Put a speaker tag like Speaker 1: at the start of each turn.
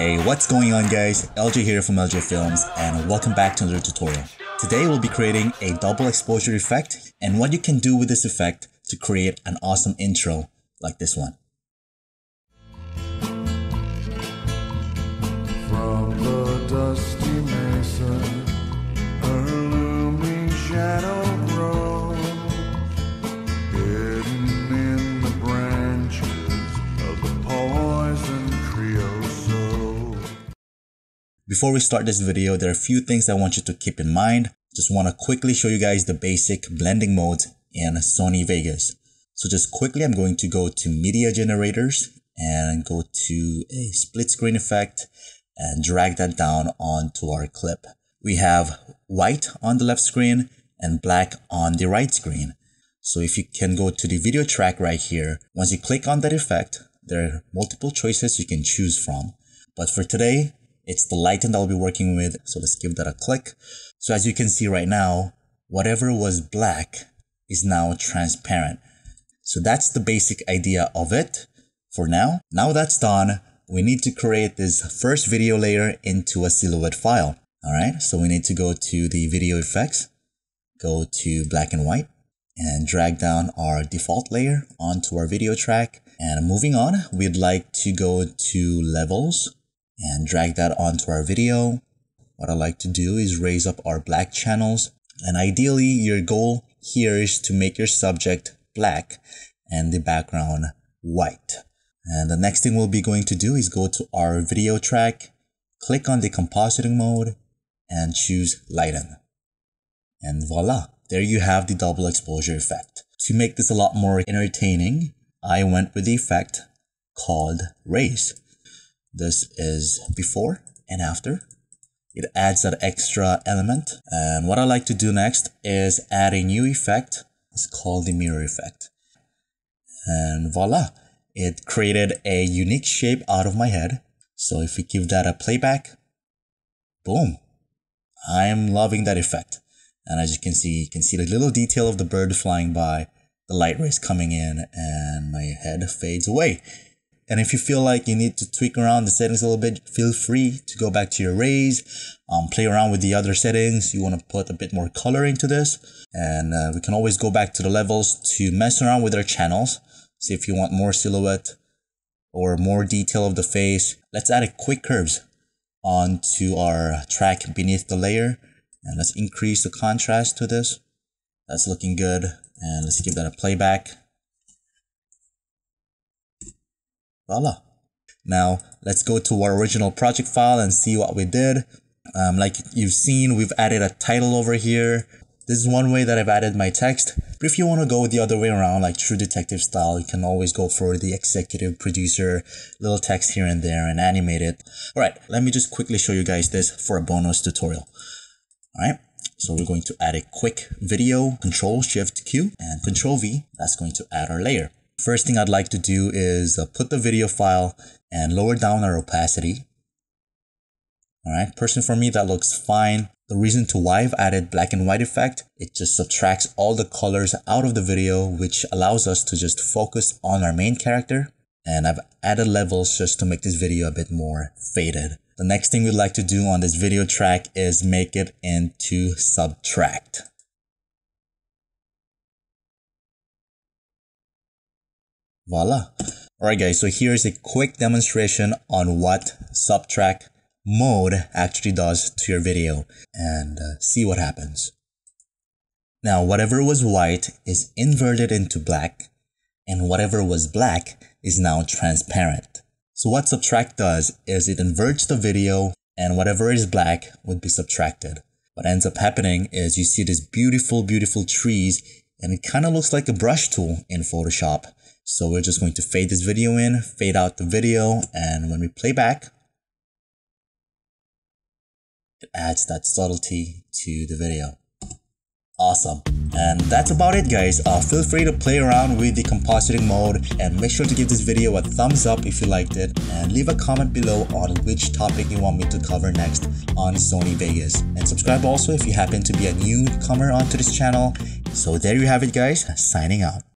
Speaker 1: Hey, what's going on guys? LJ here from LJ Films and welcome back to another tutorial. Today we'll be creating a double exposure effect and what you can do with this effect to create an awesome intro like this one. Before we start this video, there are a few things I want you to keep in mind. Just want to quickly show you guys the basic blending modes in Sony Vegas. So just quickly, I'm going to go to media generators and go to a split screen effect and drag that down onto our clip. We have white on the left screen and black on the right screen. So if you can go to the video track right here, once you click on that effect, there are multiple choices you can choose from. But for today, it's the lighten that I'll be working with. So let's give that a click. So as you can see right now, whatever was black is now transparent. So that's the basic idea of it for now. Now that's done, we need to create this first video layer into a silhouette file. All right, so we need to go to the video effects, go to black and white, and drag down our default layer onto our video track. And moving on, we'd like to go to levels and drag that onto our video. What I like to do is rays up our black channels. And ideally, your goal here is to make your subject black and the background white. And the next thing we'll be going to do is go to our video track, click on the compositing mode and choose lighten. And voila, there you have the double exposure effect. To make this a lot more entertaining, I went with the effect called raise. This is before and after. It adds that extra element. And what I like to do next is add a new effect. It's called the mirror effect. And voila, it created a unique shape out of my head. So if we give that a playback, boom, I'm loving that effect. And as you can see, you can see the little detail of the bird flying by, the light rays coming in, and my head fades away. And if you feel like you need to tweak around the settings a little bit, feel free to go back to your rays, um, play around with the other settings. You want to put a bit more color into this. And uh, we can always go back to the levels to mess around with our channels. See if you want more silhouette or more detail of the face. Let's add a quick curves onto our track beneath the layer. And let's increase the contrast to this. That's looking good. And let's give that a playback. Voila. Now let's go to our original project file and see what we did. Um, like you've seen, we've added a title over here. This is one way that I've added my text. But if you want to go the other way around, like true detective style, you can always go for the executive producer, little text here and there and animate it. All right, let me just quickly show you guys this for a bonus tutorial. All right, so we're going to add a quick video, Control Shift Q and Control V. That's going to add our layer. First thing I'd like to do is uh, put the video file and lower down our opacity. All right, personally for me, that looks fine. The reason to why I've added black and white effect, it just subtracts all the colors out of the video, which allows us to just focus on our main character. And I've added levels just to make this video a bit more faded. The next thing we'd like to do on this video track is make it into subtract. Voila. Alright guys, so here's a quick demonstration on what subtract mode actually does to your video and uh, see what happens. Now, whatever was white is inverted into black and whatever was black is now transparent. So what subtract does is it inverts the video and whatever is black would be subtracted. What ends up happening is you see these beautiful, beautiful trees and it kind of looks like a brush tool in Photoshop. So we're just going to fade this video in, fade out the video, and when we play back, it adds that subtlety to the video. Awesome. And that's about it guys. Uh, feel free to play around with the compositing mode and make sure to give this video a thumbs up if you liked it and leave a comment below on which topic you want me to cover next on Sony Vegas. And subscribe also if you happen to be a newcomer onto this channel. So there you have it guys, signing out.